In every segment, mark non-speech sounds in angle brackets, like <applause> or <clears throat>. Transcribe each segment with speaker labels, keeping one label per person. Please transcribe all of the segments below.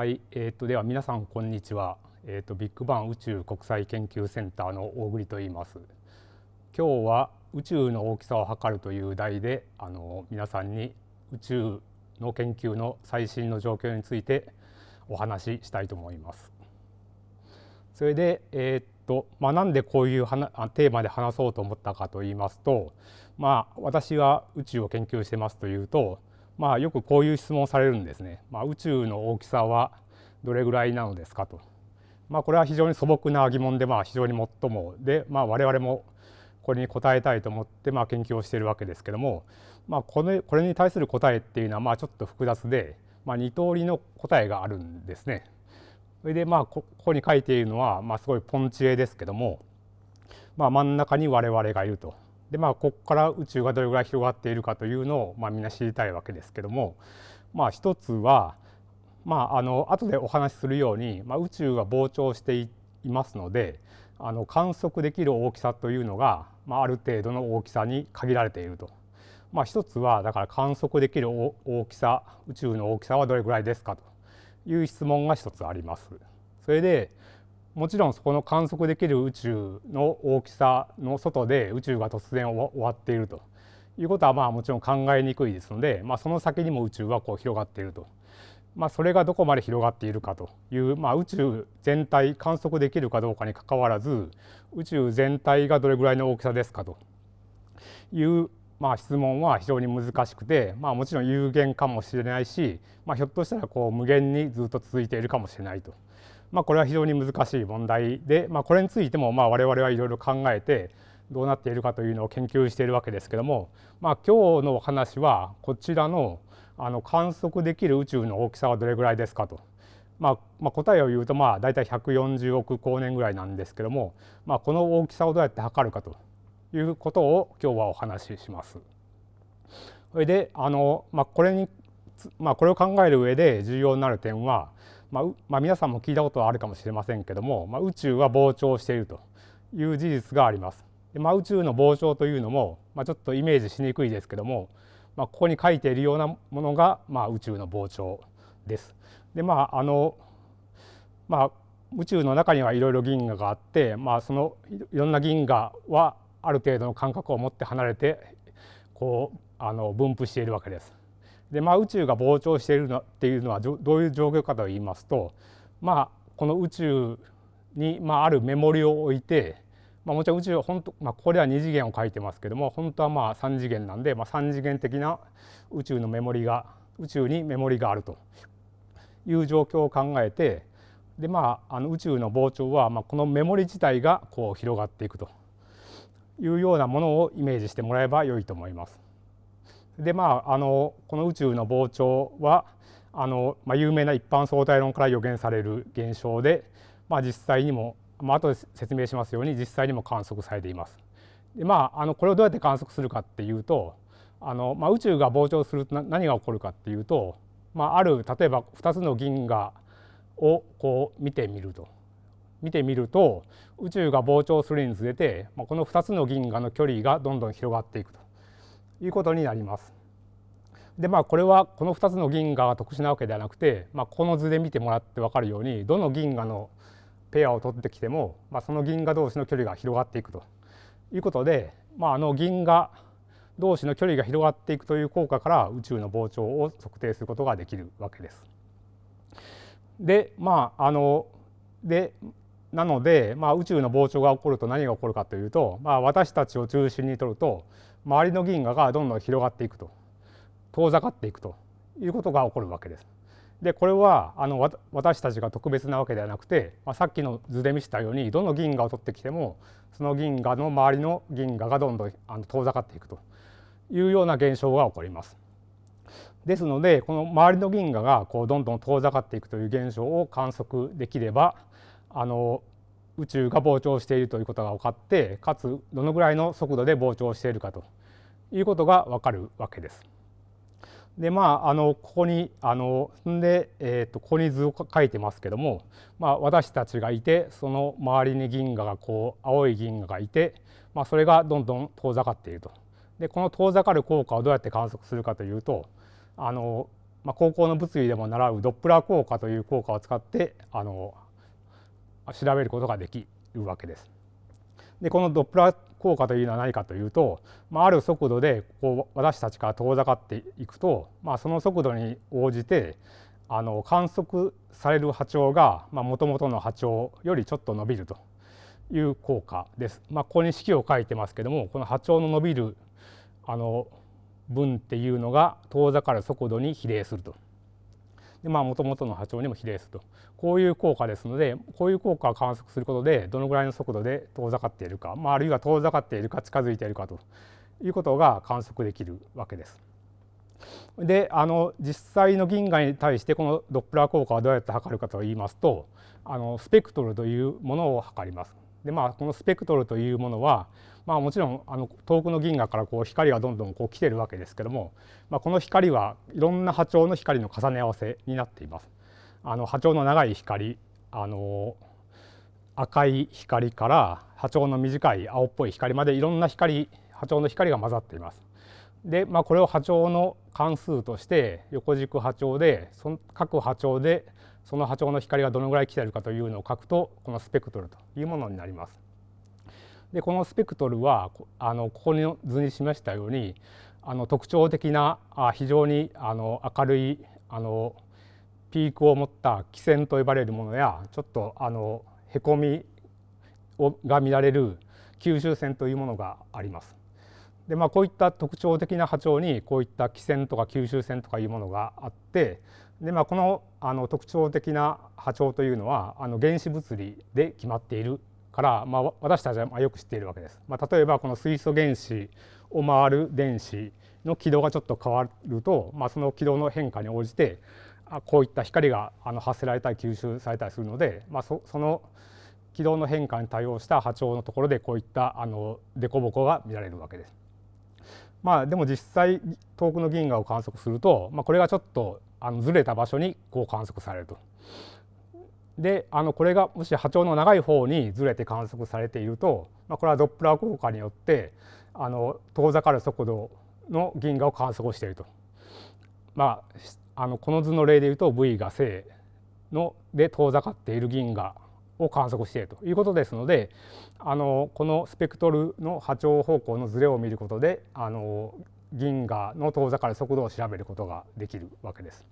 Speaker 1: はい、えーと、では皆さんこんにちは、えーと、ビッグバン宇宙国際研究センターの大栗と言います。今日は宇宙の大きさを測るという題であの皆さんに宇宙の研究の最新の状況についてお話ししたいと思います。それでえっ、とまあなんでこういうテーマで話そうと思ったかと言いますとまあ私は宇宙を研究してますというとまあ、よくこういう質問されるんですね。まあ、宇宙の大きさはどれぐらいなのですかと。まあ、これは非常に素朴な疑問で、まあ、非常に最もで、まあ、我々もこれに答えたいと思って、まあ、研究をしているわけですけども、まあ、これこれに対する答えっていうのはまあちょっと複雑で、まあ、2通りの答えがあるんですね。それでまあここに書いているのは、まあ、すごいポンチ絵ですけども、まあ、真ん中に我々がいると。でまあここから宇宙がどれぐらい広がっているかというのを、まあ、みんな知りたいわけですけどもまあ一つはまああの後でお話しするように、まあ、宇宙が膨張していますのであの観測できる大きさというのが、まあ、ある程度の大きさに限られていると。まあ、一つはだから観測できる大きさ宇宙の大きさはどれぐらいですかという質問が一つあります。それでもちろんそこの観測できる宇宙の大きさの外で宇宙が突然終わっていると。いうことはまあもちろん考えにくいですので、まあ、その先にも宇宙はこう広がっていると、まあ、それがどこまで広がっているかという、まあ、宇宙全体観測できるかどうかにかかわらず宇宙全体がどれぐらいの大きさですかと。いうまあ質問は非常に難しくて、まあ、もちろん有限かもしれないし、まあ、ひょっとしたらこう無限にずっと続いているかもしれないと。まあ、これは非常に難しい問題で、まあ、これについてもまあ我々はいろいろ考えてどうなっているかというのを研究しているわけですけども、まあ、今日のお話はこちらのあの観測できる宇宙の大きさはどれぐらいですかと。まあ、まあ、答えを言うとまあ大体140億光年ぐらいなんですけども、まあ、この大きさをどうやって測るかということを今日はお話しします。それであの、まあ、これに、まあ、これを考える上で重要になる点はまあ、まあ、皆さんも聞いたことはあるかもしれませんけども、まあ、宇宙は膨張しているという事実があります。でまあ、宇宙の膨張というのも、まあ、ちょっとイメージしにくいですけども、まあ、ここに書いているようなものが、まあ、宇宙の膨張です。でまああのまあ宇宙の中にはいろいろ銀河があって、まあ、そのいろんな銀河はある程度の間隔を持って離れてこうあの分布しているわけです。でまあ宇宙が膨張しているのっていうのはどういう状況かといいますとまあこの宇宙に、まあ、あるメモリを置いて、まあ、もちろん宇宙は本当、まあ、ここでは2次元を書いてますけども本当はまあ3次元なんで、まあ、3次元的な宇宙のメモリが宇宙にメモリがあるという状況を考えてでまああの宇宙の膨張は、まあ、このメモリ自体がこう広がっていくというようなものをイメージしてもらえば良いと思います。でまああのこの宇宙の膨張はあの、まあ、有名な一般相対論から予言される現象で、まあ、実際にも、まあ後で説明しますように実際にも観測されています。でまああのこれをどうやって観測するかっていうとあの、まあ、宇宙が膨張すると何が起こるかっていうと、まあ、ある例えば2つの銀河をこう見てみると見てみると宇宙が膨張するにつれて、まあ、この2つの銀河の距離がどんどん広がっていくということになります。でまあこれはこの2つの銀河が特殊なわけではなくて、まあ、この図で見てもらって分かるようにどの銀河のペアを取ってきても、まあ、その銀河同士の距離が広がっていくということで、まあ、あの銀河同士の距離が広がっていくという効果から宇宙の膨張を測定することができるわけです。でまああのでなので、まあ、宇宙の膨張が起こると何が起こるかというと、まあ、私たちを中心にとると周りの銀河がどんどん広がっていくと遠ざかっていくということが起こるわけです。でこれはあの私たちが特別なわけではなくて、まあ、さっきの図で見せたようにどの銀河を取ってきてもその銀河の周りの銀河がどんどんあの遠ざかっていくというような現象が起こります。ですのでこの周りの銀河がこうどんどん遠ざかっていくという現象を観測できればあの宇宙が膨張しているということが分かってかつどのぐらいの速度で膨張しているかということが分かるわけです。でまああのここにあのんで、えーと、ここに図を書いてますけども、まあ、私たちがいてその周りに銀河がこう青い銀河がいて、まあ、それがどんどん遠ざかっていると。でこの遠ざかる効果をどうやって観測するかというとあのまあ、高校の物理でも習うドップラー効果という効果を使ってあの調べることができるわけです。でこのドップラー効果というのは何かというと、まあ、ある速度でこう私たちから遠ざかっていくと、まあ、その速度に応じてあの観測される波長がもともとの波長よりちょっと伸びるという効果です。まあ、ここに式を書いてますけどもこの波長の伸びるあの分っていうのが遠ざかる速度に比例すると。でまあもともとの波長にも比例するとこういう効果ですのでこういう効果を観測することでどのぐらいの速度で遠ざかっているか、まあ、あるいは遠ざかっているか近づいているかということが観測できるわけです。であの実際の銀河に対してこのドップラー効果はどうやって測るかといいますとあのスペクトルというものを測ります。でまあこのスペクトルというものはまあもちろんあの遠くの銀河からこう光がどんどんこう来てるわけですけども、まあ、この光はいろんな波長の光の重ね合わせになっています。あの波長の長い光あの赤い光から波長の短い青っぽい光までいろんな光波長の光が混ざっています。で、まあ、これを波長の関数として横軸波長でその各波長でその波長の光がどのぐらい来ているかというのを書くとこのスペクトルというものになります。でこのスペクトルはあのここの図に示したようにあの特徴的なあ非常にあの明るいあのピークを持った気線と呼ばれるものやちょっとあのへこみをが見られる吸収線というものがあります。でまあ、こういった特徴的な波長にこういった気線とか吸収線とかいうものがあってで、まあ、このあの特徴的な波長というのはあの原子物理で決まっているから、まあ、私たちはよく知っているわけです。まあ、例えばこの水素原子を回る電子の軌道がちょっと変わると、まあ、その軌道の変化に応じてこういった光があの発せられたり吸収されたりするので、まあ、そその軌道の変化に対応した波長のところでこういったあの凸凹が見られるわけです。まあでも実際遠くの銀河を観測すると、まあ、これがちょっとあのずれた場所にこう観測されると。であのこれがもし波長の長い方にずれて観測されていると、まあ、これはドップラー効果によってあの遠ざかる速度の銀河を観測していると。まあ、あのこの図の例でいうと V が正ので遠ざかっている銀河を観測しているということですのであのこのスペクトルの波長方向のずれを見ることであの銀河の遠ざかる速度を調べることができるわけです。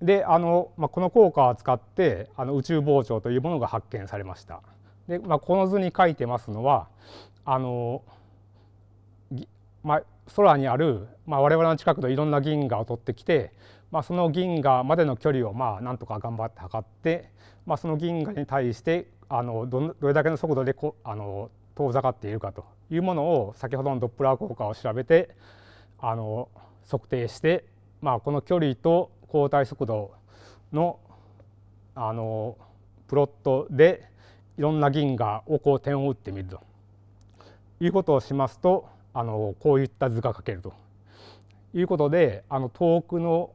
Speaker 1: であの、まあ、この効果を使ってあの宇宙膨張というものが発見されました。で、まあ、この図に書いてますのはあの、まあ、空にある、まあ、我々の近くのいろんな銀河を取ってきて、まあ、その銀河までの距離をまあなんとか頑張って測って、まあ、その銀河に対してあのどれだけの速度でこあの遠ざかっているかというものを先ほどのドップラー効果を調べてあの測定して、まあ、この距離と交代速度のあのプロットでいろんな銀河をこう点を打ってみると。いうことをしますとあのこういった図が書けると。いうことであの遠くの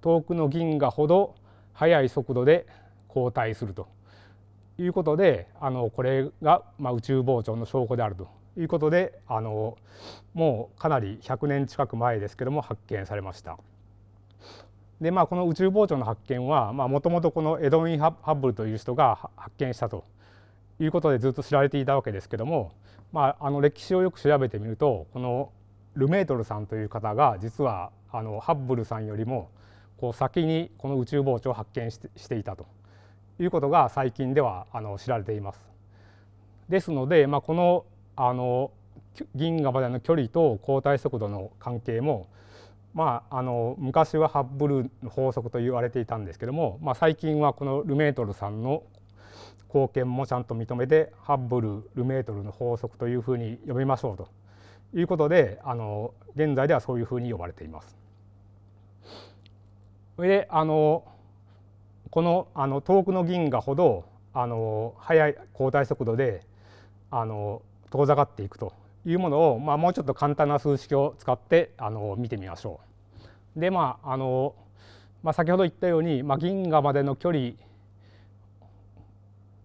Speaker 1: 遠くの銀河ほど速い速度で後退すると。いうことであのこれが、まあ、宇宙膨張の証拠であると。いうことであのもうかなり100年近く前ですけども発見されました。でまあこの宇宙膨張の発見はもともとこのエドウィン・ハッブルという人が発見したと。いうことでずっと知られていたわけですけども、まあ、あの歴史をよく調べてみるとこのルメートルさんという方が実はあのハッブルさんよりもこう先にこの宇宙膨張を発見していたと。いうことが最近ではあの知られています。ですので、まあ、このあの銀河までの距離と交代速度の関係も、まあ、あの昔はハッブルの法則と言われていたんですけども、まあ、最近はこのルメートルさんの貢献もちゃんと認めてハッブル・ルメートルの法則というふうに呼びましょうということであの現在ではそういうふうに呼ばれています。それであのこのあの遠くの銀河ほどあの速い交代速度であの遠ざかっていくというものを、まあ、もうちょっと簡単な数式を使ってあの見てみましょう。でまああの、まあ、先ほど言ったように、まあ、銀河までの距離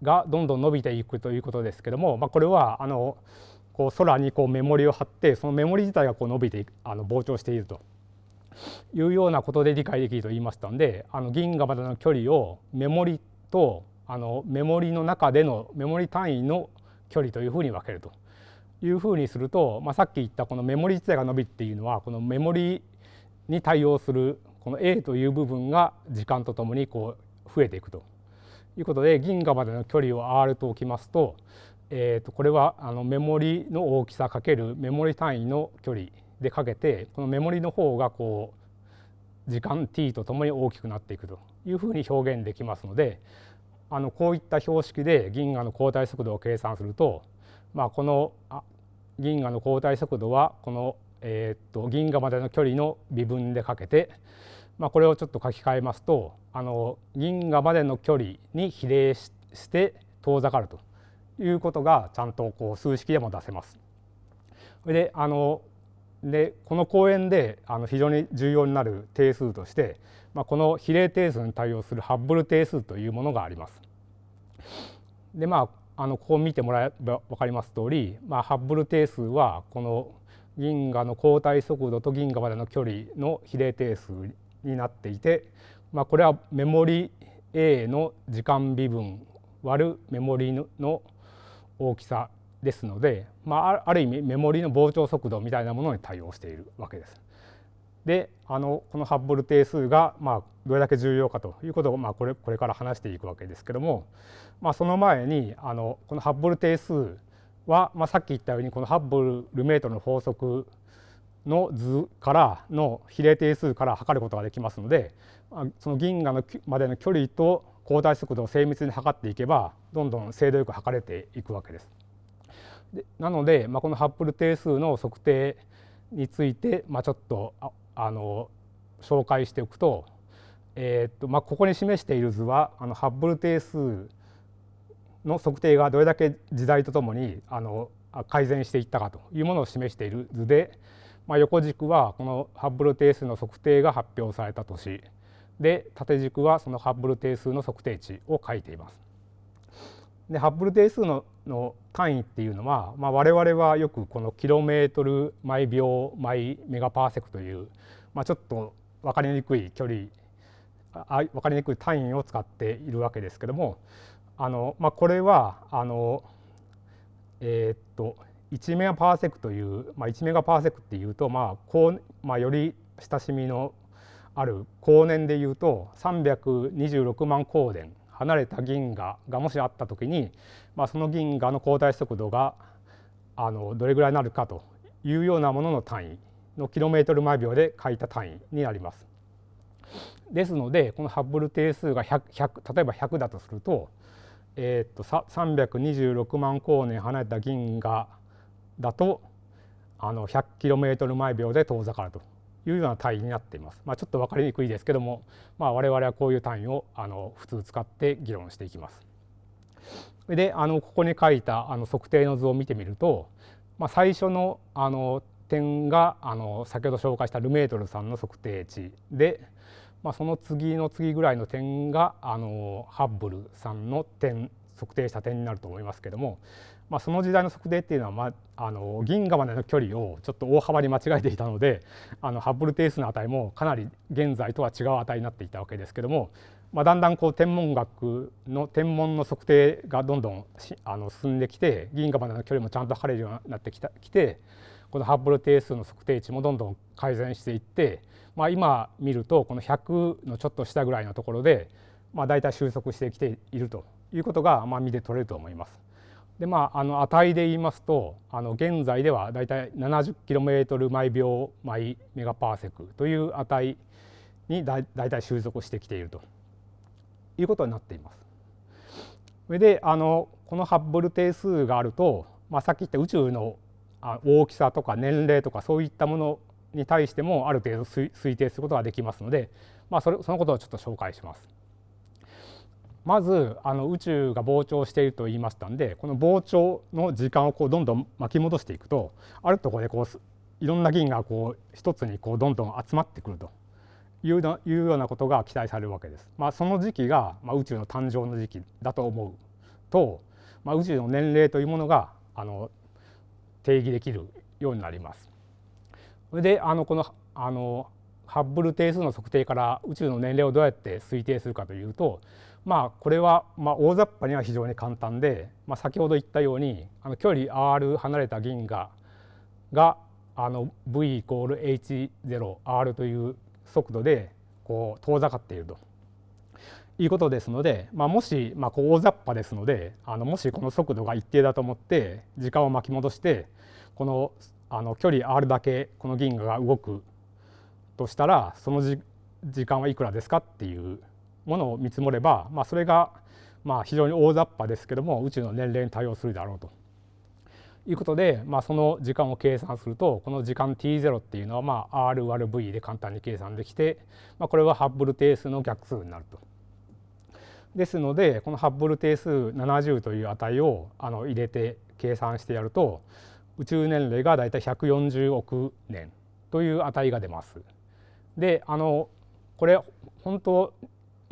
Speaker 1: がどんどん伸びていくということですけども、まあ、これはあのこう空にこうメモリを貼ってそのメモリ自体がこう伸びてあの膨張しているというようなことで理解できると言いましたんであの銀河までの距離をメモリとあのメモリの中でのメモリ単位の距離というふうに分けると。いうふうにすると、まあ、さっき言ったこのメモリ自体が伸びっていうのはこのメモリに対応するこの A という部分が時間とともにこう増えていくと。いうことで銀河までの距離を R と置きますと,、えー、とこれはあのメモリの大きさかけるメモリ単位の距離でかけてこのメモリの方がこう時間 t とともに大きくなっていくというふうに表現できますのであのこういった標識で銀河の交代速度を計算すると、まあ、この銀河の交代速度はこの、えー、と銀河までの距離の微分でかけて、まあ、これをちょっと書き換えますとあの銀河までの距離に比例して遠ざかるということがちゃんとこう数式でも出せます。であのでこの講演であの非常に重要になる定数として、まあ、この比例定数に対応するハッブル定数というものがあります。でまああのここ見てもらえば分かります通り、まあ、ハッブル定数はこの銀河の交代速度と銀河までの距離の比例定数になっていて、まあ、これはメモリ A の時間微分割るメモリの大きさですので、まあ、ある意味メモリの膨張速度みたいなものに対応しているわけです。であのこのハッブル定数が、まあ、どれだけ重要かということを、まあ、これこれから話していくわけですけども、まあ、その前にあのこのハッブル定数は、まあ、さっき言ったようにこのハッブルメートルの法則の図からの比例定数から測ることができますのでその銀河のまでの距離と交代速度を精密に測っていけばどんどん精度よく測れていくわけです。でなので、まあ、このハッブル定数の測定について、まあ、ちょっとああの紹介しておくと,、えー、っとまあ、ここに示している図はあのハッブル定数の測定がどれだけ時代とともにあの改善していったかというものを示している図で、まあ、横軸はこのハッブル定数の測定が発表された年で縦軸はそのハッブル定数の測定値を書いています。でハッブル定数のの単位っていうのは、まあ、我々はよくこのキロメートル毎秒毎メガパーセクという、まあ、ちょっと分かりにくい距離あ分かりにくい単位を使っているわけですけどもあの、まあ、これはあのえー、っと1メガパーセクという、まあ、1メガパーセクっていうと、まあこうまあ、より親しみのある光年でいうと326万光年。離れた銀河がもしあった時に、まあ、その銀河の交代速度があのどれぐらいになるかというようなものの単位のキロメートル毎秒で書いた単位になります。ですのでこのハッブル定数が 100, 100例えば100だとすると,、えー、と326万光年離れた銀河だとあの 100km 毎秒で遠ざかるというような単位になっています。まあ、ちょっと分かりにくいですけども、まあ、我々はこういう単位をあの普通使って議論していきます。であのここに書いたあの測定の図を見てみると、まあ、最初のあの点があの先ほど紹介したルメートルさんの測定値で、まあ、その次の次ぐらいの点があのハッブルさんの点測定した点になると思いますけども、まあ、その時代の測定っていうのは、まあ、の銀河までの距離をちょっと大幅に間違えていたのであのハッブル定数の値もかなり現在とは違う値になっていたわけですけども、まあ、だんだんこう天文学の天文の測定がどんどんあの進んできて銀河までの距離もちゃんと測れるようになってきたきてこのハッブル定数の測定値もどんどん改善していって、まあ、今見るとこの100のちょっと下ぐらいのところで、まあ、大体収束してきているということが、まあ、見て取れると思います。でまあ、あの値で言いますとあの現在ではだいたい 70km 毎秒毎メガパーセクという値にだだいたい収束してきているということになっています。それであのこのハッブル定数があると、まあ、さっき言った宇宙の大きさとか年齢とかそういったものに対してもある程度推定することができますので、まあ、それそのことをちょっと紹介します。まずあの宇宙が膨張していると言いましたんでこの膨張の時間をこうどんどん巻き戻していくとあるところでこういろんな銀がこう一つにこうどんどん集まってくるといういうようなことが期待されるわけです。まあ、その時期が、まあ、宇宙の誕生の時期だと思うと、まあ、宇宙の年齢というものがあの定義できるようになります。それであのこのあのハッブル定数の測定から宇宙の年齢をどうやって推定するかというとまあこれはまあ大雑把には非常に簡単で、まあ、先ほど言ったようにあの距離 r 離れた銀河があの v イコール h0r という速度でこう遠ざかっていると。いうことですので、まあ、もし、まあ、こう大雑把ですのであのもしこの速度が一定だと思って時間を巻き戻してこのあの距離 r だけこの銀河が動くとしたらその時間はいくらですかっていうものを見積もれば、まあ、それがまあ非常に大雑把ですけども宇宙の年齢に対応するだろうということで、まあ、その時間を計算するとこの時間 t0 っていうのはまあ r 割る v で簡単に計算できて、まあ、これはハッブル定数の逆数になると。ですのでこのハッブル定数70という値をあの入れて計算してやると宇宙年齢がだいたい140億年という値が出ます。であのこれ本当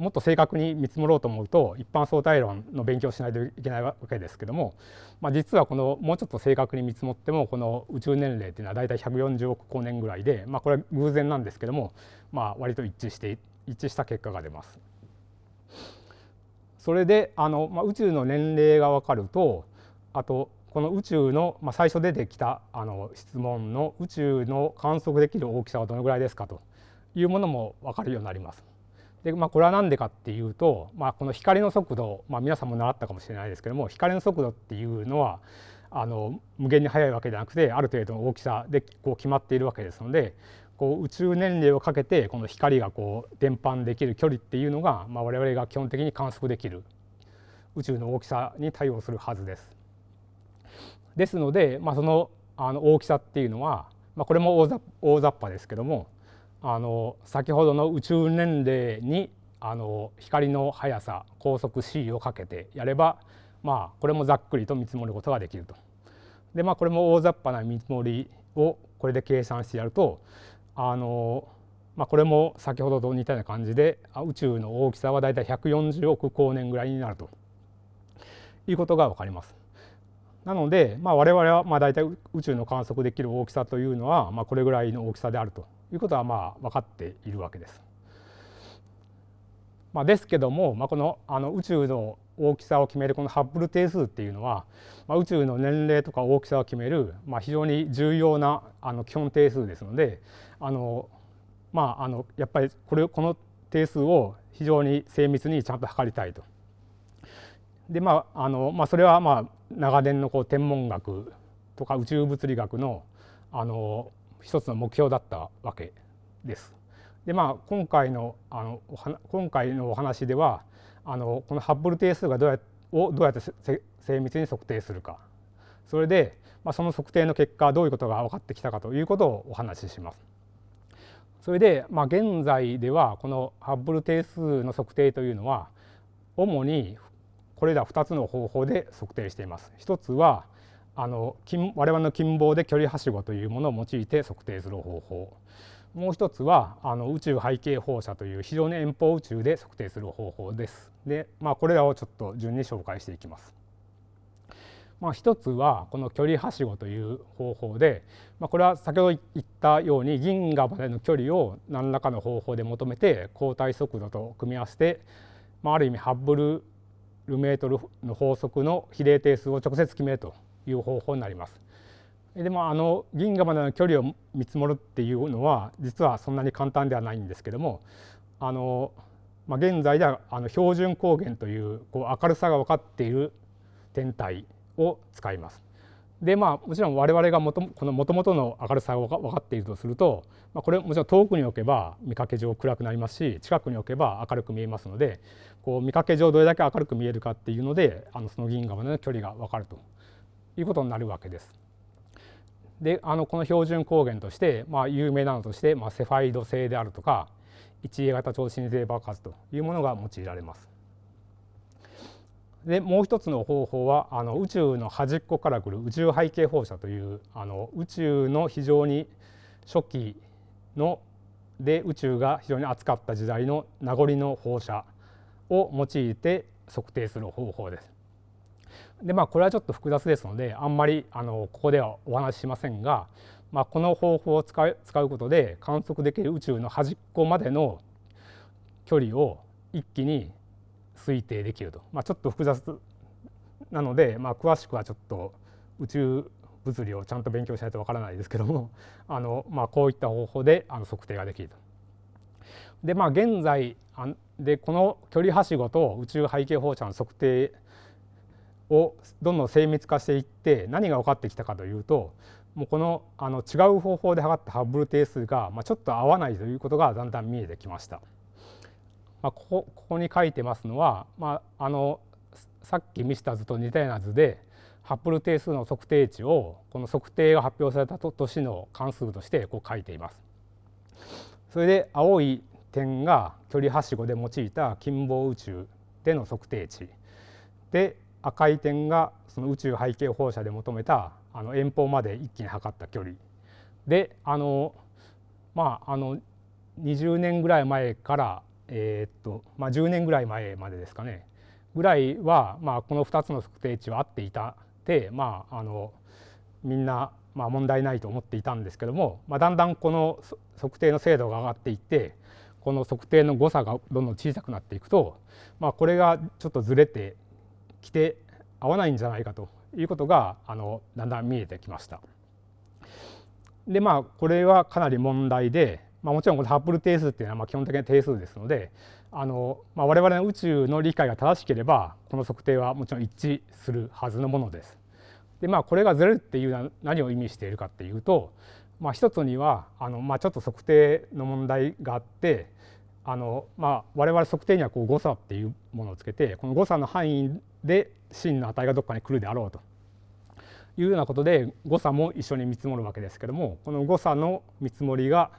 Speaker 1: もっと正確に見積もろうと思うと一般相対論の勉強をしないといけないわけですけども、まあ、実はこのもうちょっと正確に見積もってもこの宇宙年齢っていうのは大体140億光年ぐらいで、まあ、これは偶然なんですけども、まあ、割と一致して一致した結果が出ます。それであの、まあ、宇宙の年齢が分かるとあとこの宇宙の、まあ、最初出てきたあの質問の宇宙の観測できる大きさはどのぐらいですかというものも分かるようになります。でまあ、これは何でかっていうと、まあ、この光の速度、まあ、皆さんも習ったかもしれないですけども光の速度っていうのはあの無限に速いわけではなくてある程度の大きさでこう決まっているわけですのでこう宇宙年齢をかけてこの光がこう伝播できる距離っていうのが、まあ、我々が基本的に観測できる宇宙の大きさに対応するはずです。ですので、まあ、そのあの大きさっていうのは、まあ、これも大雑把ですけどもあの先ほどの宇宙年齢にあの光の速さ高速 c をかけてやればまあこれもざっくりと見積もることができると。でまあこれも大雑把な見積もりをこれで計算してやるとあの、まあ、これも先ほどと似たような感じで宇宙の大きさはだいたい140億光年ぐらいになるということが分かります。なので、まあ、我々はまあ大体宇宙の観測できる大きさというのはまあこれぐらいの大きさであるということはまあ分かっているわけです。まあ、ですけども、まあ、このあの宇宙の大きさを決めるこのハッブル定数っていうのは、まあ、宇宙の年齢とか大きさを決める、まあ、非常に重要なあの基本定数ですのであの、まあ、あのやっぱりこれこの定数を非常に精密にちゃんと測りたいと。でまああのまあ、それはまあ長年のこう天文学とか宇宙物理学のあの一つの目標だったわけです。でまあ今回のあの今回のお話ではあのこのハッブル定数がどうやをどうやって精密に測定するかそれで、まあ、その測定の結果どういうことが分かってきたかということをお話しします。それで、まあ、現在ではこのハッブル定数の測定というのは主にこれら2つの方法で測定しています。一つはあの我々の近傍で距離はしごというものを用いて測定する方法もう一つはあの宇宙背景放射という非常に遠方宇宙で測定する方法です。で、まあ、これらをちょっと順に紹介していきます。まあ、一つはこの距離はしごという方法で、まあ、これは先ほど言ったように銀河までの距離を何らかの方法で求めて交代速度と組み合わせて、まあ、ある意味ハッブルルメートルの法則の比例定数を直接決めるという方法になります。でもあの銀河までの距離を見積もるっていうのは実はそんなに簡単ではないんですけどもあの、まあ、現在ではあの標準光源というこう明るさが分かっている天体を使います。でまあもちろん我々がもとこのもともとの明るさが分かっているとすると、まあ、これもちろん遠くに置けば見かけ上暗くなりますし近くに置けば明るく見えますのでこう見かけ上どれだけ明るく見えるかっていうのであのその銀河までの距離が分かるということになるわけです。であのこの標準光源として、まあ、有名なのとして、まあ、セファイド星であるとか一 A 型超新星爆発というものが用いられます。でもう一つの方法はあの宇宙の端っこから来る宇宙背景放射というあの宇宙の非常に初期ので宇宙が非常に熱かった時代の名残の放射を用いて測定する方法です。でまあこれはちょっと複雑ですのであんまりあのここではお話ししませんが、まあ、この方法を使う使うことで観測できる宇宙の端っこまでの距離を一気に推定できると、まあ、ちょっと複雑なので、まあ、詳しくはちょっと宇宙物理をちゃんと勉強しないとわからないですけどもあの、まあ、こういった方法であの測定ができると。でまあ現在でこの距離はしごと宇宙背景放射の測定をどんどん精密化していって何が分かってきたかというともうこのあの違う方法で測ったハッブル定数が、まあ、ちょっと合わないということがだんだん見えてきました。まあ、ここここに書いてますのは、まあ、あのさっき見せた図と似たような図でハッブル定数の測定値をこの測定が発表された年の関数としてこう書いています。それで青い点が距離はしごで用いた近傍宇宙での測定値で赤い点がその宇宙背景放射で求めたあの遠方まで一気に測った距離。であのまああの20年ぐらい前からえー、っとまあ10年ぐらい前までですかね。ぐらいは、まあ、この2つの測定値は合っていた。でまああのみんな、まあ、問題ないと思っていたんですけども、まあ、だんだんこの測定の精度が上がっていってこの測定の誤差がどんどん小さくなっていくと、まあ、これがちょっとずれてきて合わないんじゃないかということがあのだんだん見えてきました。でまあこれはかなり問題で、まあ、もちろんこのハッブル定数っていうのはまあ基本的な定数ですのであの、まあ、我々の宇宙の理解が正しければこの測定はもちろん一致するはずのものです。でまあこれがずれるっていうのは何を意味しているかっていうと、まあ、一つにはあの、まあ、ちょっと測定の問題があってあの、まあ、我々測定にはこう誤差っていうものをつけてこの誤差の範囲で真の値がどっかに来るであろうというようなことで誤差も一緒に見積もるわけですけどもこの誤差の見積もりが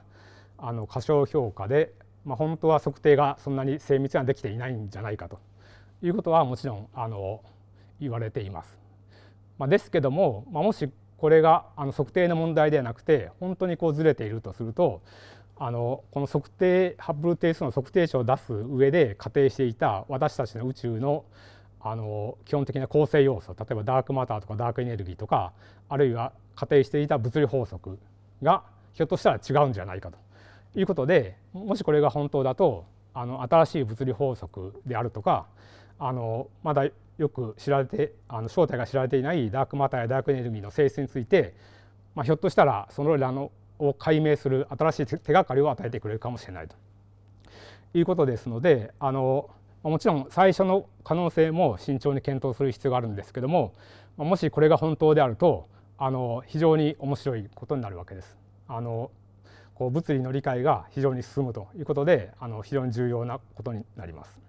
Speaker 1: あの過小評価で、まあ、本当は測定がそんなに精密にはできていないんじゃないかということはもちろんあの言われています。まあ、ですけども、まあ、もしこれがあの測定の問題ではなくて本当にこうずれているとするとあのこの測定ハッブル定数の測定値を出す上で仮定していた私たちの宇宙のあの基本的な構成要素例えばダークマターとかダークエネルギーとかあるいは仮定していた物理法則がひょっとしたら違うんじゃないかと。いうことでもしこれが本当だとあの新しい物理法則であるとかあのまだよく知られてあの正体が知られていないダークマターやダークエネルギーの性質について、まあ、ひょっとしたらそのらのを解明する新しい手がかりを与えてくれるかもしれないということですのであのもちろん最初の可能性も慎重に検討する必要があるんですけどももしこれが本当であるとあの非常に面白いことになるわけです。あのこう物理の理解が非常に進むということであの非常に重要なことになります。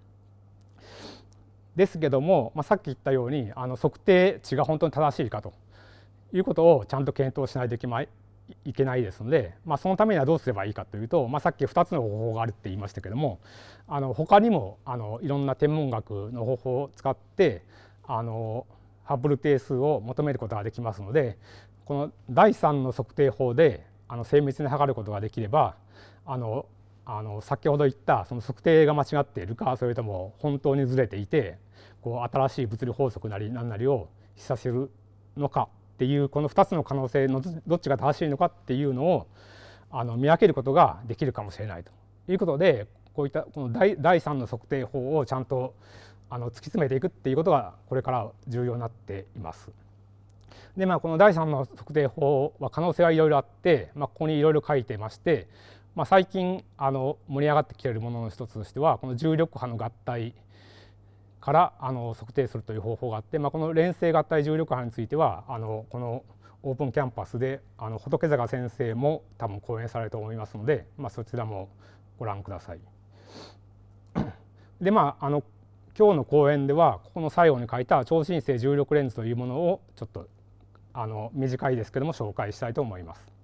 Speaker 1: ですけども、まあ、さっき言ったようにあの測定値が本当に正しいかということをちゃんと検討しないといけないいけないですので、まあ、そのためにはどうすればいいかというと、まあ、さっき2つの方法があるって言いましたけどもあの他にもあのいろんな天文学の方法を使ってあのハッブル定数を求めることができますのでこの第3の測定法であの精密に測ることができればあのあの先ほど言ったその測定が間違っているかそれとも本当にずれていてこう新しい物理法則なり何なりを示唆するのかっていうこの2つの可能性のどっちが正しいのかっていうのをあの見分けることができるかもしれないということでこういったこの第3の測定法をちゃんとあの突き詰めていくっていうことがこれから重要になっています。でまあこの第3の測定法は可能性はいろいろあって、まあ、ここにいろいろ書いてまして、まあ、最近あの盛り上がってきているものの一つとしてはこの重力波の合体からあの測定するという方法があって、まあ、この連星合体重力波についてはあのこのオープンキャンパスであの仏坂先生も多分講演されると思いますので、まあ、そちらもご覧ください。でまああの今日の講演ではここの最後に書いた超新星重力レンズというものをちょっとあの短いですけども紹介したいと思います。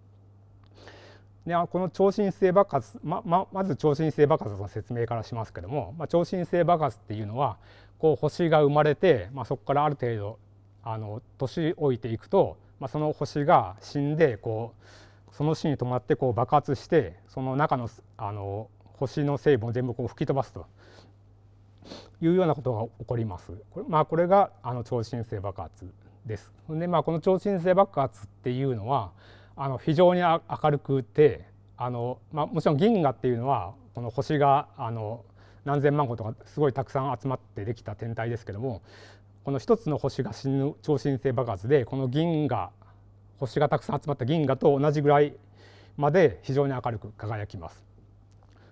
Speaker 1: でこの超新星爆発まままず超新星爆発の説明からしますけども、まあ、超新星爆発っていうのはこう星が生まれて、まあ、そこからある程度あの年老いていくと、まあ、その星が死んでこうその死に止まってこう爆発してその中のあの星の成分を全部こう吹き飛ばすというようなことが起こります。これ,、まあ、これがあの超新星爆発です。でまあこの超新星爆発っていうのはあの非常に明るくてあの、まあ、もちろん銀河っていうのはこの星があの何千万個とかすごいたくさん集まってできた天体ですけどもこの一つの星が死ぬ超新星爆発でこの銀河星がたくさん集まった銀河と同じぐらいまで非常に明るく輝きます。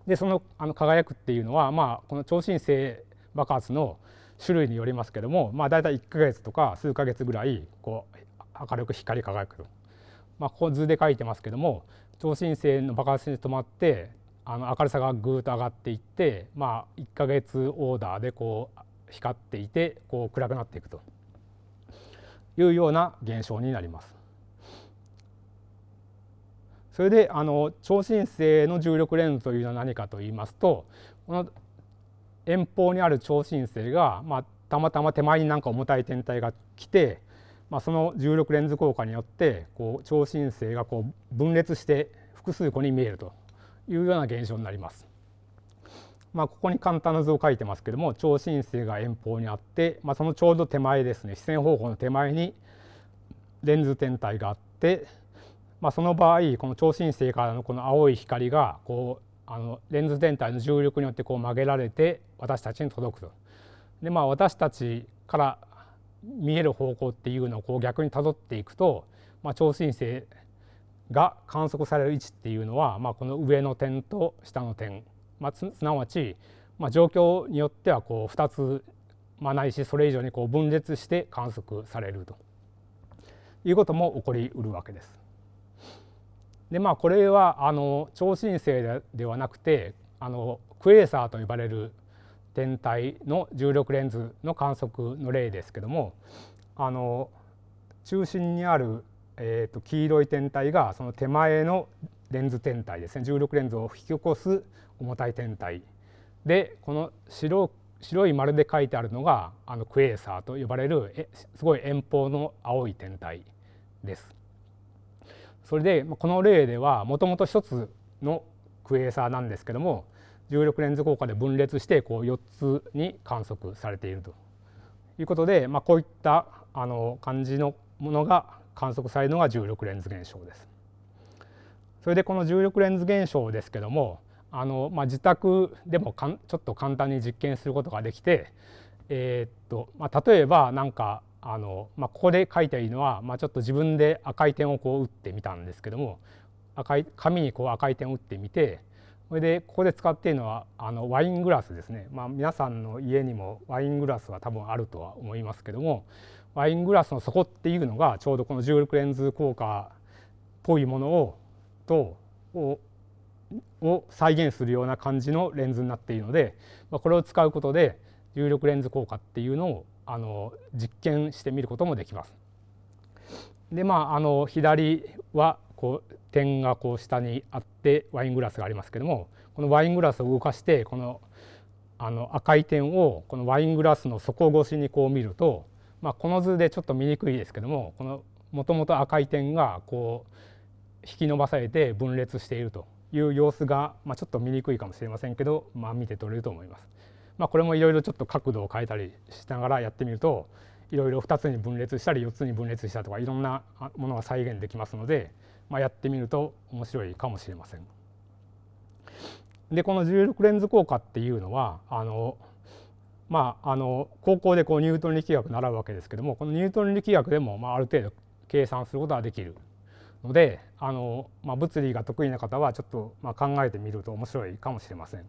Speaker 1: でそのあの輝くっていうのは、まあ、この超新星爆発の種類によりますけども、まあ、大体1か月とか数か月ぐらいこう明るく光り輝くと、まあ、ここ図で書いてますけども超新星の爆発に止まってあの明るさがぐーっと上がっていって、まあ、1か月オーダーでこう光っていてこう暗くなっていくというような現象になります。それであの超新星の重力レンズというのは何かと言いますとこの遠方にある超新星が、まあ、たまたま手前になんか重たい天体が来て、まあ、その重力レンズ効果によってこう超新星がこう分裂して複数個に見えるというような現象になります。まあ、ここに簡単な図を書いてますけども超新星が遠方にあって、まあ、そのちょうど手前ですね視線方向の手前にレンズ天体があって、まあ、その場合この超新星からのこの青い光がこうあのレンズ全体の重力によってこう曲げられて私たちに届くと。でまあ私たちから見える方向っていうのをこう逆にたどっていくと、まあ、超新星が観測される位置っていうのは、まあ、この上の点と下の点、まあ、すなわち、まあ、状況によってはこう2つ、まあ、ないしそれ以上にこう分裂して観測されるということも起こりうるわけです。でまあこれはあの超新星ではなくてあのクエーサーと呼ばれる天体の重力レンズの観測の例ですけどもあの中心にある、えーと、黄色い天体がその手前のレンズ天体ですね重力レンズを引き起こす重たい天体でこの白白い丸で書いてあるのがあのクエーサーと呼ばれるすごい遠方の青い天体です。それでこの例ではもともと一つのクエーサーなんですけども重力レンズ効果で分裂してこう4つに観測されているということで、まあ、こういったあの感じのものが観測されるのが重力レンズ現象です。それでこの重力レンズ現象ですけどもあの、まあ、自宅でもかんちょっと簡単に実験することができて、えー、っとまあ、例えば何かあの、まあ、ここで書いているのは、まあ、ちょっと自分で赤い点をこう打ってみたんですけども赤い紙にこう赤い点を打ってみてそれでここで使っているのはあのワイングラスですね、まあ、皆さんの家にもワイングラスは多分あるとは思いますけどもワイングラスの底っていうのがちょうどこの重力レンズ効果っぽいものをとをを再現するような感じのレンズになっているので、まあ、これを使うことで重力レンズ効果っていうのをあの実験してみることもできます。でまああの左はこう点がこう下にあってワイングラスがありますけどもこのワイングラスを動かしてこのあの赤い点をこのワイングラスの底越しにこう見ると、まあ、この図でちょっと見にくいですけどもこのもともと赤い点がこう引き伸ばされて分裂しているという様子が、まあ、ちょっと見にくいかもしれませんけど、まあ、見て取れると思います。まあ、これもいろいろちょっと角度を変えたりしながらやってみるといろいろ2つに分裂したり4つに分裂したとかいろんなものが再現できますので、まあ、やってみると面白いかもしれません。でこの重力レンズ効果っていうのはあのまああの高校でこうニュートン力学習うわけですけどもこのニュートン力学でもまあある程度計算することができるのであの、まあ、物理が得意な方はちょっとまあ考えてみると面白いかもしれません。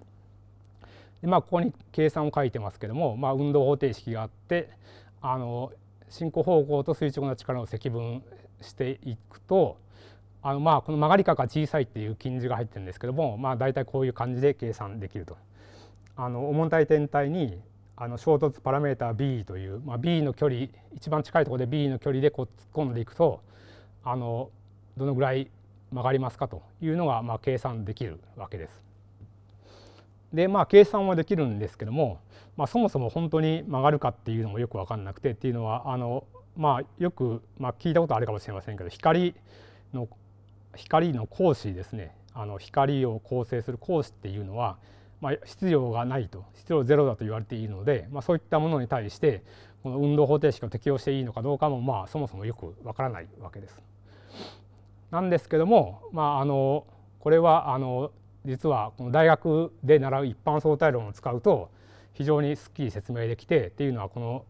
Speaker 1: でまあ、ここに計算を書いてますけども、まあ、運動方程式があってあの進行方向と垂直な力を積分していくとあのまあこの曲がり角が小さいっていう近似が入ってるんですけども、まあ、大体こういう感じで計算できると。あの重たい天体にあの衝突パラメータ b という、まあ、b の距離一番近いところで b の距離でこう突っ込んでいくとあのどのぐらい曲がりますかというのがまあ計算できるわけです。でまあ計算はできるんですけども、まあ、そもそも本当に曲がるかっていうのもよく分かんなくてっていうのはあのまあよく、まあ、聞いたことあるかもしれませんけど光の光の光子ですねあの光を構成する光子っていうのは、まあ、質量がないと質量ゼロだと言われているので、まあ、そういったものに対してこの運動方程式を適用していいのかどうかもまあそもそもよくわからないわけです。なんですけども、まあ、あのこれはあの実はこの大学で習う一般相対論を使うと非常にすっきり説明できてっていうのはこの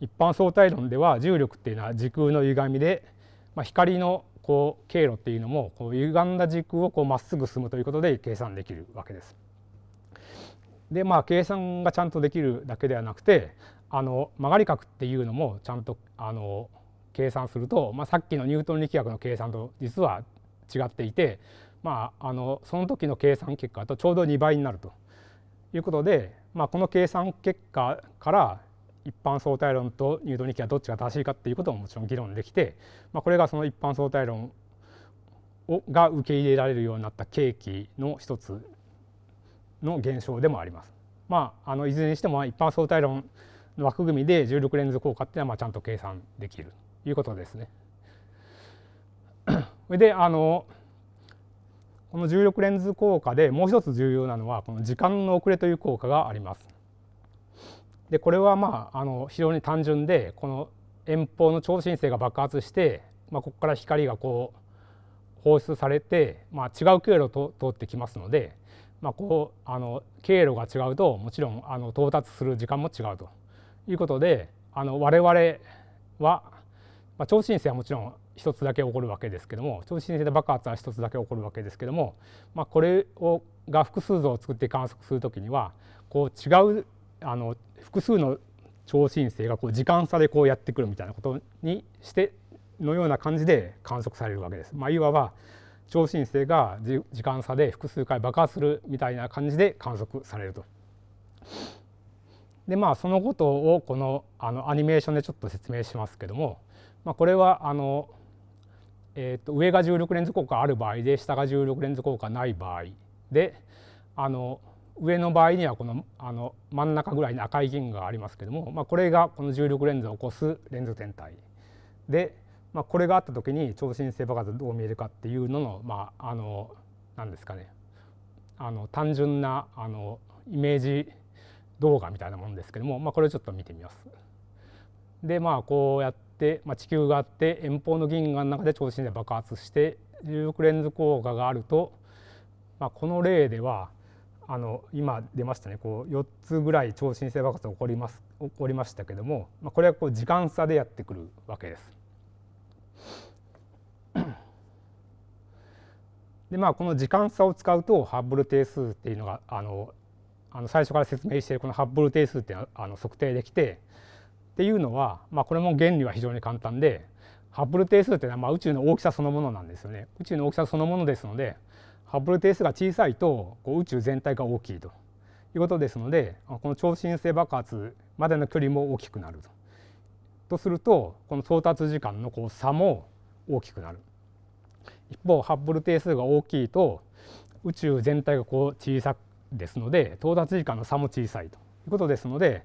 Speaker 1: 一般相対論では重力っていうのは時空の歪みで、まあ、光のこう経路っていうのもこう歪んだ時空をこうまっすぐ進むということで計算できるわけです。でまあ計算がちゃんとできるだけではなくてあの曲がり角っていうのもちゃんとあの計算すると、まあ、さっきのニュートン力学の計算と実は違っていて、まあ、あのその時の計算結果とちょうど2倍になるということで、まあ、この計算結果から一般相対論とニュートン力学どっちが正しいかっていうことももちろん議論できて、まあ、これがその一般相対論をが受け入れられるようになった契機の一つの現象でもあります。まあ、あのいずれにしても一般相対論の枠組みで重力レンズ効果っていうのはまあちゃんと計算できるということですね。そ <clears throat> れであのこの重力レンズ効果でもう一つ重要なのはこの時間の遅れという効果があります。でこれはまああの非常に単純でこの遠方の超新星が爆発して、まあ、ここから光がこう放出されて、まあ、違う経路を通ってきますので、まあ、こうあの経路が違うともちろんあの到達する時間も違うということであの我々は、まあ、超新星はもちろん一つだけ起こるわけですけども超新星で爆発は一つだけ起こるわけですけども、まあ、これをが複数像を作って観測する時にはこう違うあの複数の超新星がこう時間差でこうやってくるみたいなことにしてのような感じで観測されるわけです。まあ、いわば超新星が時間差で複数回爆発するみたいな感じで観測されると。でまあそのことをこのあのアニメーションでちょっと説明しますけども、まあ、これはあの、えー、と上が重力レンズ効果ある場合で下が重力レンズ効果ない場合であの上の場合にはこのあの真ん中ぐらいに赤い銀がありますけども、まあ、これがこの重力レンズを起こすレンズ天体で、まあ、これがあった時に超新星爆発どう見えるかっていうののまああの何ですかねあの単純なあのイメージ動画みたいなものですけども、まあ、これをちょっと見てみます。でまあこうやって、まあ、地球があって遠方の銀河の中で超新星爆発して重力レンズ効果があると、まあ、この例ではあの今出ましたねこう4つぐらい超新星爆発が起こります起こりましたけども、まあ、これはこう時間差でやってくるわけです。でまあこの時間差を使うとハッブル定数っていうのがあのあの最初から説明しているこのハッブル定数っていうのあの測定できてっていうのは、まあ、これも原理は非常に簡単でハッブル定数っていうのはまあ宇宙の大きさそのものなんですよね。宇宙の大きさそのものですのでハッブル定数が小さいとこう宇宙全体が大きいということですのでこの超新星爆発までの距離も大きくなると。とするとこの到達時間のこう差も大きくなる。一方ハッブル定数が大きいと宇宙全体がこう小さですので到達時間の差も小さいということですので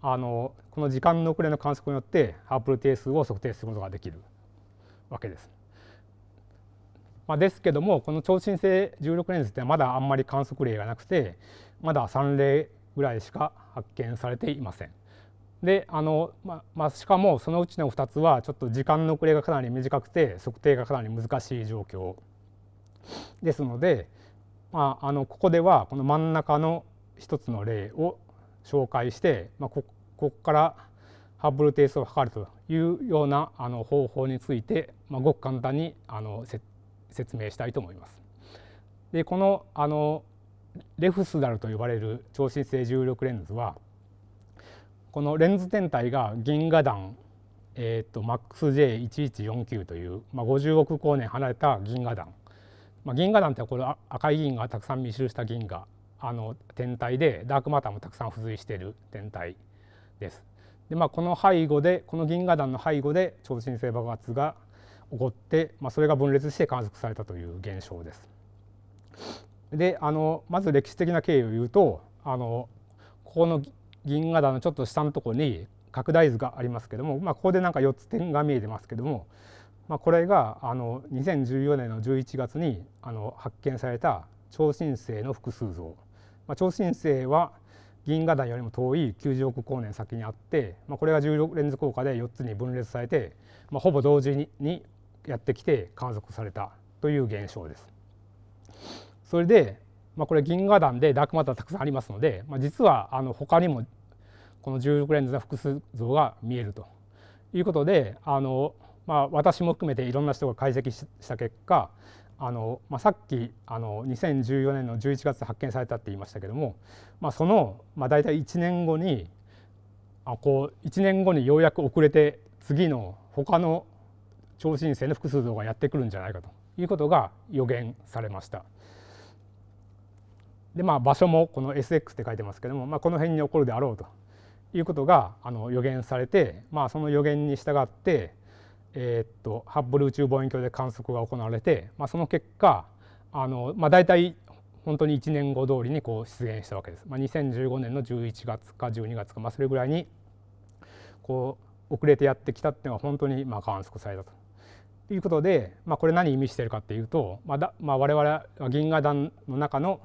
Speaker 1: あのこの時間の遅れの観測によってハッブル定数を測定することができるわけです。まあ、ですけどもこの超新星重力レンズってまだあんまり観測例がなくてまだ3例ぐらいしか発見されていません。であの、ままあ、しかもそのうちの2つはちょっと時間の遅れがかなり短くて測定がかなり難しい状況ですので、まあ、あのここではこの真ん中の一つの例を紹介して、まあ、ここからハッブル定数を測るというようなあの方法について、まあ、ごく簡単にあの説明したいと思います。でこのあのレフスダルと呼ばれる超新星重力レンズはこのレンズ天体が銀河団、えーと、MAXJ1149 という、まあ、50億光年離れた銀河団、まあ、銀河団ってこれ赤い銀河たくさん密集した銀河あの天体でダークマターもたくさん付随している天体です。でまあ、この背後でこの銀河団の背後で超新星爆発が起こって、まあ、それが分裂して観測されたという現象です。であのまず歴史的な経緯を言うとあのここの銀河団のちょっと下のところに拡大図がありますけども、まあ、ここでなんか4つ点が見えてますけども、まあ、これがあの2014年の11月にあの発見された超新星の複数像、まあ、超新星は銀河団よりも遠い90億光年先にあって、まあ、これが重力レンズ効果で4つに分裂されて、まあ、ほぼ同時にやってきて観測されたという現象です。それで、まあ、これ銀河団でダークマターたくさんありますので、まあ、実はあの他にもこの重力レンズの複数像が見えるということであの、まあ、私も含めていろんな人が解析した結果あの、まあ、さっきあの2014年の11月発見されたって言いましたけども、まあ、その、まあ、大体1年後にあこう1年後にようやく遅れて次の他の超新星の複数像がやってくるんじゃないかということが予言されました。でまあ場所もこの SX って書いてますけども、まあ、この辺に起こるであろうということがあの予言されて、まあ、その予言に従って、えー、っとハッブル宇宙望遠鏡で観測が行われて、まあ、その結果あの、まあ、大体本当に1年後通りにこう出現したわけです。まあ、2015年の11月か12月か、まあ、それぐらいにこう遅れてやってきたっていうのは本当にまあ観測されたと。いうことで、まあ、これ何意味してるかっていうと、まあだまあ、我々は銀河団の中の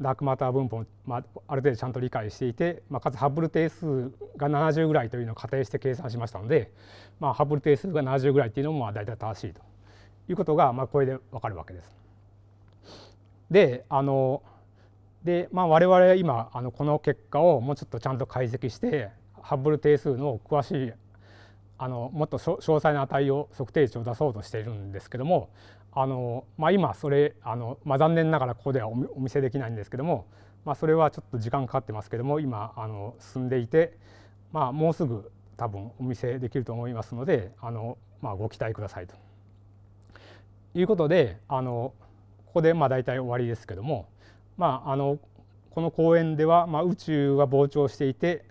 Speaker 1: ダークマター分布を、まあ、ある程度ちゃんと理解していて、まあ、かつハッブル定数が70ぐらいというのを仮定して計算しましたので、まあ、ハッブル定数が70ぐらいっていうのもまあ大体正しいということがまあこれで分かるわけです。であので、まあ、我々は今あのこの結果をもうちょっとちゃんと解析してハッブル定数の詳しいあのもっと詳細な値を測定値を出そうとしているんですけどもあの、まあ、今それあの、まあ、残念ながらここではお見せできないんですけども、まあ、それはちょっと時間かかってますけども今あの進んでいて、まあ、もうすぐ多分お見せできると思いますのであの、まあ、ご期待くださいと。いうことであのここでまあ大体終わりですけども、まあ、あのこの講演では、まあ、宇宙が膨張していて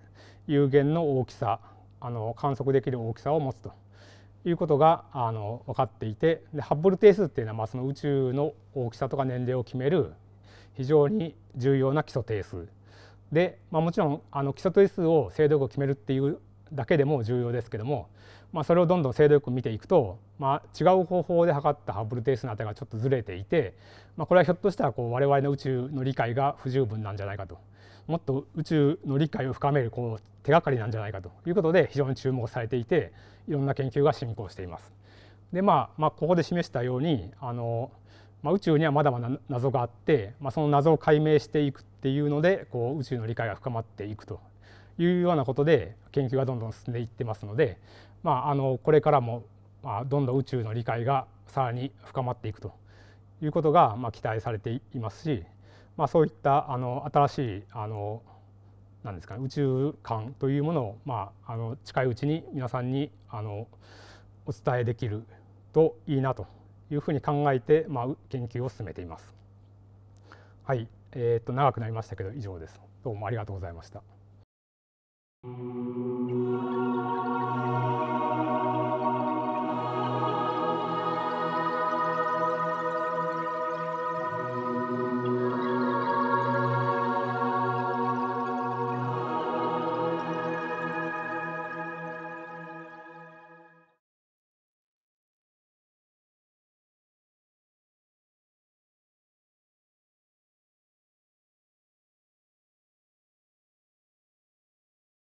Speaker 1: 有限の大きさあの観測できる大きさを持つということがあの分かっていてでハッブル定数っていうのはまあその宇宙の大きさとか年齢を決める非常に重要な基礎定数。で、まあ、もちろんあの基礎定数を精度よく決めるっていうだけでも重要ですけども、まあ、それをどんどん精度よく見ていくと、まあ、違う方法で測ったハッブル定数の値がちょっとずれていて、まあ、これはひょっとしたらこう我々の宇宙の理解が不十分なんじゃないかと。もっと宇宙の理解を深めるこう手がかりなんじゃないかということで非常に注目されていていろんな研究が進行しています。でまあ、まあ、ここで示したようにあの、まあ、宇宙にはまだまだ謎があって、まあ、その謎を解明していくっていうのでこう宇宙の理解が深まっていくというようなことで研究がどんどん進んでいってますので、まあ、あのこれからも、まあ、どんどん宇宙の理解がさらに深まっていくということが、まあ、期待されていますし、まあ、そういったあの新しいあのなんですか、ね、宇宙観というものを、まあ、あの近いうちに皆さんにあのお伝えできるといいなというふうに考えて、まあ、研究を進めています。はい、えー、っと長くなりましたけど以上です。どうもありがとうございました。